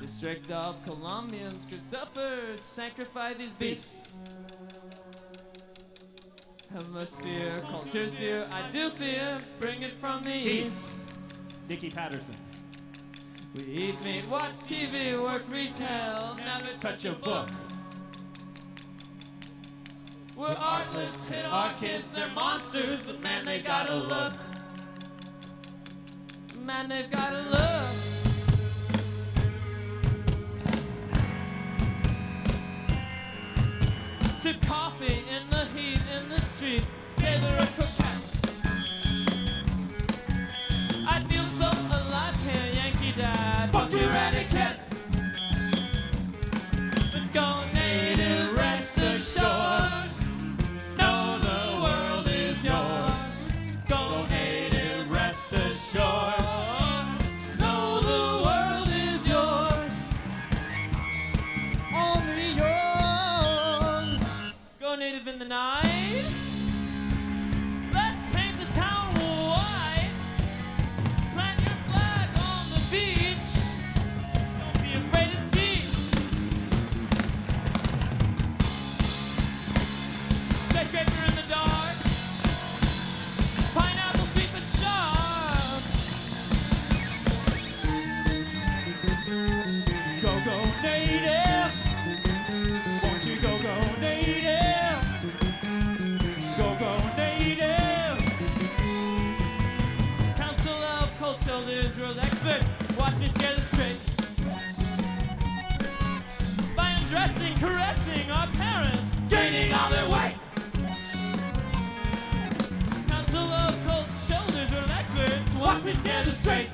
District of Colombians, Christopher, sacrifice these beasts. Hemisphere, cultures here, I do fear, bring it from the east. Dickie Patterson. We eat meat, watch TV, work retail, never touch a book. We're artless, hit our kids, they're monsters, but man, they gotta look. Man, they've gotta look. Sip coffee in the heat, in the Native in the night. Let's paint the town white. Plant your flag on the beach. Don't be afraid to see. Skyscraper me scare the straight. By undressing, caressing our parents, gaining all their weight. Council of cold shoulders, experts. Watch me scare the straight.